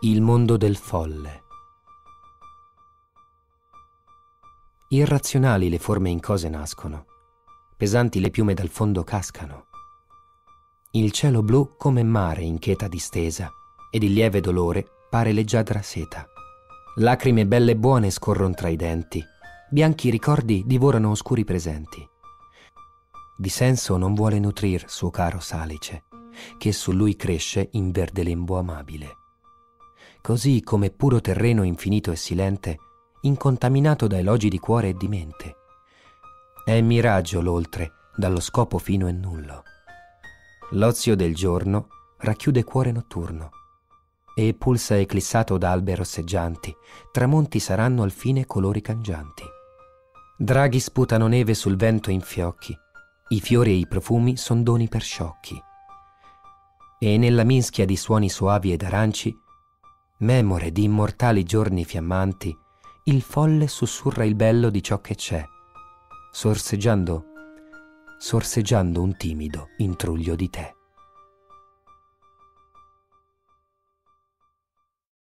Il mondo del folle. Irrazionali le forme in cose nascono, pesanti le piume dal fondo cascano. Il cielo blu come mare in cheta distesa, ed il lieve dolore pare leggiadra seta. Lacrime belle e buone scorron tra i denti, bianchi ricordi divorano oscuri presenti. Di senso non vuole nutrir suo caro salice, che su lui cresce in verde lembo amabile così come puro terreno infinito e silente, incontaminato da elogi di cuore e di mente. È miraggio l'oltre, dallo scopo fino e nullo. L'ozio del giorno racchiude cuore notturno e pulsa eclissato da albe rosseggianti, tramonti saranno al fine colori cangianti. Draghi sputano neve sul vento in fiocchi, i fiori e i profumi son doni per sciocchi. E nella mischia di suoni soavi ed aranci memore di immortali giorni fiammanti, il folle sussurra il bello di ciò che c'è, sorseggiando, sorseggiando un timido intruglio di te.